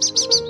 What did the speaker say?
Música